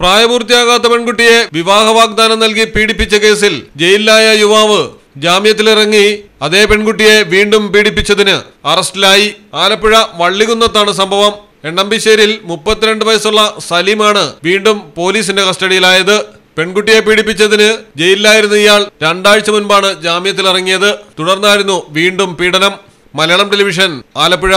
പ്രായപൂർത്തിയാകാത്ത പെൺകുട്ടിയെ വിവാഹ വാഗ്ദാനം നൽകി പീഡിപ്പിച്ച കേസിൽ ജയിലിലായ യുവാവ് ജാമ്യത്തിലിറങ്ങി അതേ പെൺകുട്ടിയെ വീണ്ടും പീഡിപ്പിച്ചതിന് അറസ്റ്റിലായി. ആലപ്പുഴ വള്ളികുന്നത്താണ് സംഭവം. എണ്ണമ്പിശ്ശേരിൽ മുപ്പത്തിരണ്ട് വയസ്സുള്ള സലീമാണ് വീണ്ടും പോലീസിന്റെ കസ്റ്റഡിയിലായത്. പെൺകുട്ടിയെ പീഡിപ്പിച്ചതിന് ജയിലിലായിരുന്ന ഇയാൾ രണ്ടാഴ്ച മുൻപാണ് ജാമ്യത്തിലിറങ്ങിയത്. തുടർന്നായിരുന്നു വീണ്ടും പീഡനം. മലയാളം ടെലിവിഷൻ ആലപ്പുഴ.